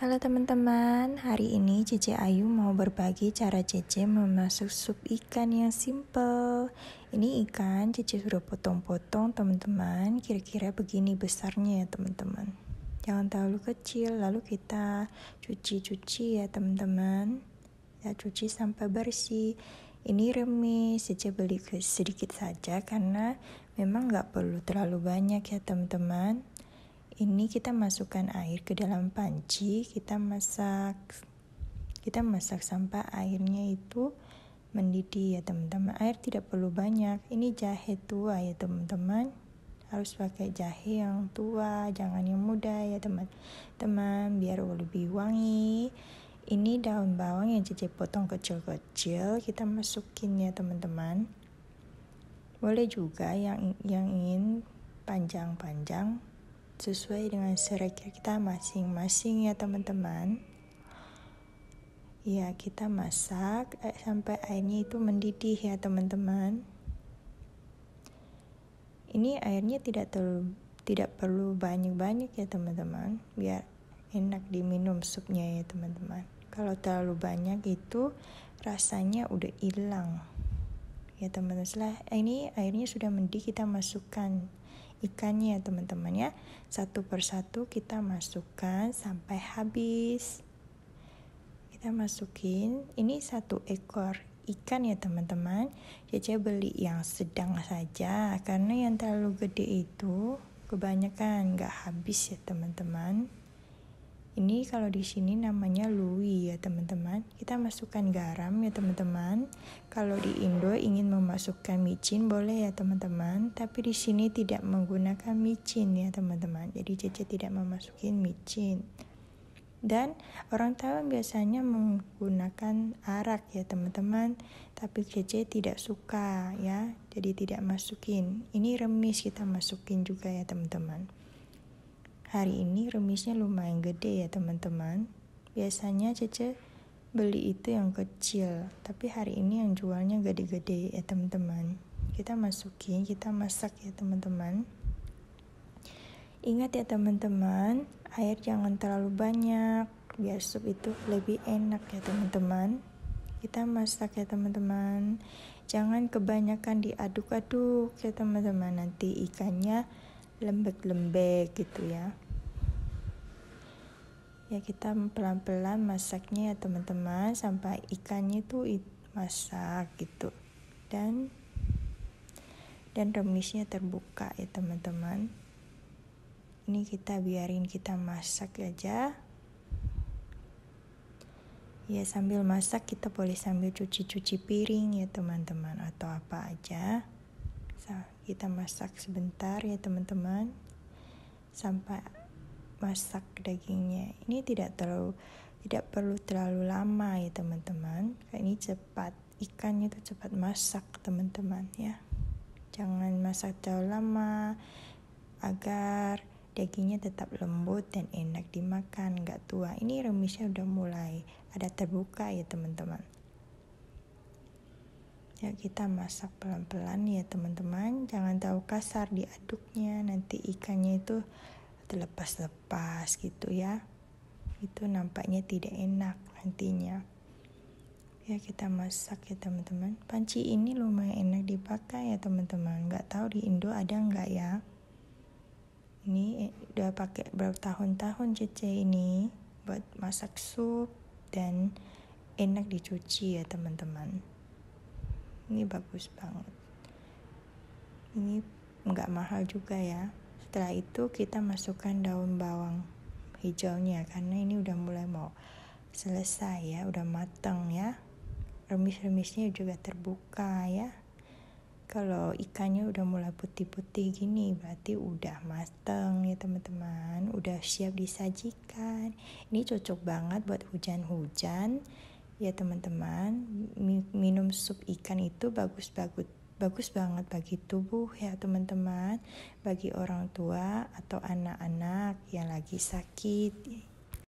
Halo teman-teman, hari ini Cece Ayu mau berbagi cara Cece memasak sup ikan yang simple. Ini ikan Cece sudah potong-potong teman-teman, kira-kira begini besarnya ya teman-teman. Jangan terlalu kecil, lalu kita cuci-cuci ya teman-teman. Ya cuci sampai bersih. Ini remis, Cece beli sedikit saja karena memang nggak perlu terlalu banyak ya teman-teman ini kita masukkan air ke dalam panci, kita masak kita masak sampai airnya itu mendidih ya teman-teman. Air tidak perlu banyak. Ini jahe tua ya teman-teman. Harus pakai jahe yang tua, jangan yang muda ya teman-teman biar lebih wangi. Ini daun bawang yang Cece potong kecil-kecil, kita masukin ya teman-teman. Boleh juga yang yang ingin panjang-panjang sesuai dengan selera kita masing-masing ya teman-teman. Ya kita masak eh, sampai airnya itu mendidih ya teman-teman. Ini airnya tidak terlalu tidak perlu banyak-banyak ya teman-teman biar enak diminum supnya ya teman-teman. Kalau terlalu banyak itu rasanya udah hilang. Ya teman-teman setelah ini airnya sudah mendidih kita masukkan ikannya ya teman-teman ya. Satu persatu kita masukkan sampai habis. Kita masukin ini satu ekor ikan ya teman-teman. Cece beli yang sedang saja karena yang terlalu gede itu kebanyakan nggak habis ya teman-teman. Ini kalau di sini namanya lui ya teman-teman. Kita masukkan garam ya teman-teman. Kalau di Indo ingin memasukkan micin boleh ya teman-teman. Tapi di sini tidak menggunakan micin ya teman-teman. Jadi Cece tidak memasukin micin. Dan orang Taiwan biasanya menggunakan arak ya teman-teman. Tapi Cece tidak suka ya. Jadi tidak masukin. Ini remis kita masukin juga ya teman-teman. Hari ini remisnya lumayan gede ya teman-teman. Biasanya Cece beli itu yang kecil, tapi hari ini yang jualnya gede-gede ya teman-teman. Kita masukin, kita masak ya teman-teman. Ingat ya teman-teman, air jangan terlalu banyak biar sup itu lebih enak ya teman-teman. Kita masak ya teman-teman. Jangan kebanyakan diaduk-aduk ya teman-teman. Nanti ikannya lembek-lembek gitu ya ya kita pelan-pelan masaknya ya teman-teman sampai ikannya itu masak gitu. Dan dan remisnya terbuka ya teman-teman. Ini kita biarin kita masak aja. Ya sambil masak kita boleh sambil cuci-cuci piring ya teman-teman atau apa aja. Kita masak sebentar ya teman-teman sampai masak dagingnya. Ini tidak terlalu tidak perlu terlalu lama ya teman-teman. Ini cepat ikannya itu cepat masak teman-teman ya. Jangan masak terlalu lama agar dagingnya tetap lembut dan enak dimakan nggak tua. Ini remisnya udah mulai ada terbuka ya teman-teman. Ya kita masak pelan-pelan ya teman-teman. Jangan tahu kasar diaduknya nanti ikannya itu terlepas-lepas gitu ya. Itu nampaknya tidak enak nantinya. Ya kita masak ya teman-teman. Panci ini lumayan enak dipakai ya teman-teman. Nggak tahu di Indo ada nggak ya? Ini udah pakai berapa tahun-tahun cece ini buat masak sup dan enak dicuci ya teman-teman. Ini bagus banget. Ini nggak mahal juga ya setelah itu kita masukkan daun bawang hijaunya karena ini udah mulai mau selesai ya udah matang ya. Remis-remisnya juga terbuka ya. Kalau ikannya udah mulai putih-putih gini berarti udah mateng ya teman-teman. Udah siap disajikan. Ini cocok banget buat hujan-hujan. Ya teman-teman minum sup ikan itu bagus bagus bagus banget bagi tubuh ya teman-teman. Bagi orang tua atau anak-anak yang lagi sakit